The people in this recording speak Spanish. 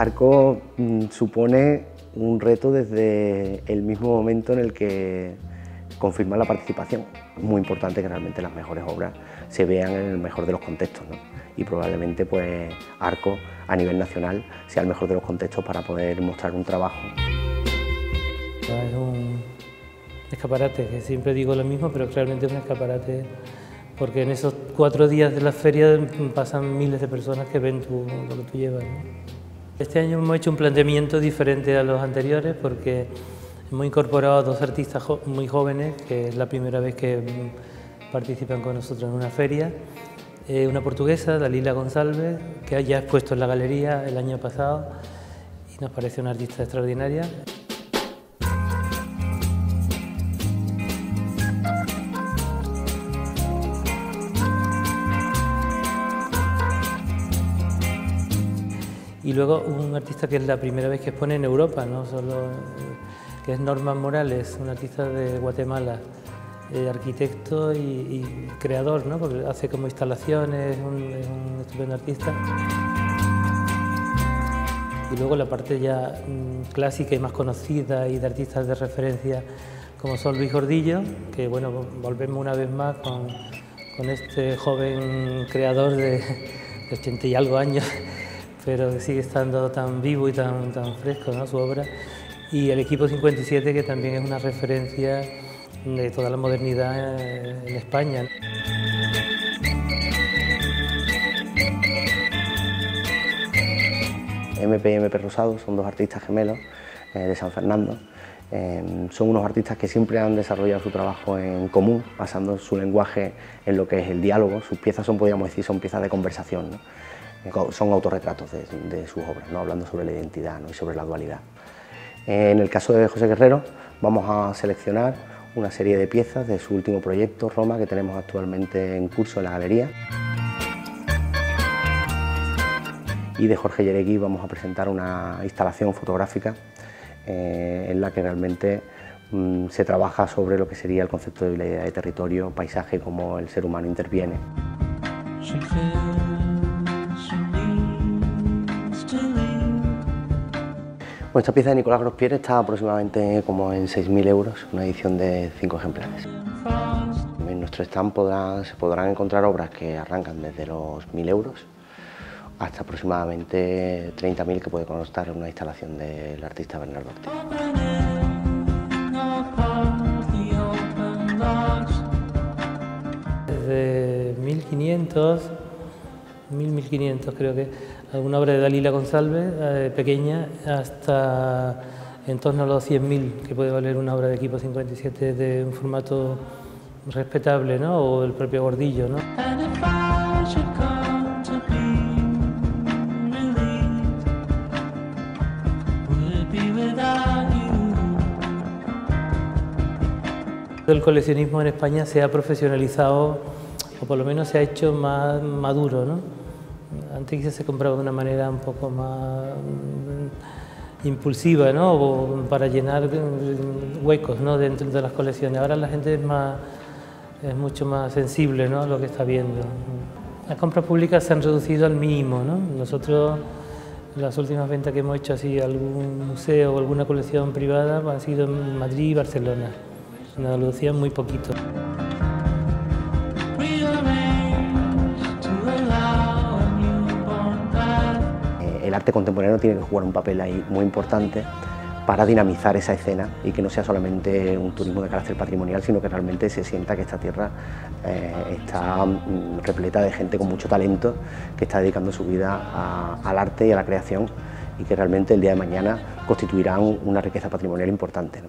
Arco mm, supone un reto desde el mismo momento en el que confirma la participación. Es muy importante que realmente las mejores obras se vean en el mejor de los contextos ¿no? y probablemente pues Arco a nivel nacional sea el mejor de los contextos para poder mostrar un trabajo escaparate, que siempre digo lo mismo, pero realmente es un escaparate porque en esos cuatro días de la feria pasan miles de personas que ven lo que tú llevas. Este año hemos hecho un planteamiento diferente a los anteriores porque hemos incorporado a dos artistas muy jóvenes, que es la primera vez que participan con nosotros en una feria. Eh, una portuguesa, Dalila González, que ya ha expuesto en la galería el año pasado y nos parece una artista extraordinaria. Y luego un artista que es la primera vez que expone en Europa, no que es Norman Morales, un artista de Guatemala, eh, arquitecto y, creador, ¿no? porque hace como instalaciones, es un, estupendo artista. Y luego la parte ya mm, clásica y más conocida y de artistas de referencia como son Luis Gordillo, que bueno, volvemos una vez más con, con este joven creador de, de 80 y algo años pero sigue estando tan vivo y tan, tan fresco ¿no? su obra. Y el equipo 57, que también es una referencia de toda la modernidad en España. MP y MP Rosado son dos artistas gemelos eh, de San Fernando. Eh, son unos artistas que siempre han desarrollado su trabajo en común, basando su lenguaje en lo que es el diálogo. Sus piezas son, podríamos decir, son piezas de conversación. ¿no? Son autorretratos de, sus obras, ¿no? hablando sobre la identidad y sobre la dualidad. En el caso de José Guerrero vamos a seleccionar una serie de piezas de su último proyecto, Roma, que tenemos actualmente en curso en la galería. Y de Jorge Yeregui vamos a presentar una instalación fotográfica eh, en la que realmente mm, se trabaja sobre lo que sería el concepto de la idea de territorio, paisaje, cómo el ser humano interviene. Esta pieza de Nicolás Grospier está aproximadamente como en 6.000 euros, una edición de 5 ejemplares. En nuestro stand se podrán encontrar obras que arrancan desde los 1.000 euros hasta aproximadamente 30.000 que puede constar en una instalación del artista Bernardo Ortega. Desde 1.500, 1.000, creo que alguna obra de Dalila González, eh, pequeña, hasta en torno a los 100.000 que puede valer una obra de equipo 57 de un formato respetable, ¿no? o el propio Gordillo. ¿no? El coleccionismo en España se ha profesionalizado, o por lo menos se ha hecho más maduro. ¿no? Antes se compraba de una manera un poco más mm, impulsiva, ¿no? para llenar mm, huecos ¿no? dentro de las colecciones. Ahora la gente es, más, es mucho más sensible ¿no? a lo que está viendo. Las compras públicas se han reducido al mínimo. ¿no? Nosotros, las últimas ventas que hemos hecho así, algún museo o alguna colección privada han sido en Madrid y Barcelona. En Andalucía muy poquito. Arte contemporáneo tiene que jugar un papel ahí muy importante para dinamizar esa escena y que no sea solamente un turismo de carácter patrimonial, sino que realmente se sienta que esta tierra eh, está mm, repleta de gente con mucho talento que está dedicando su vida al arte y a la creación y que realmente el día de mañana constituirán una riqueza patrimonial importante.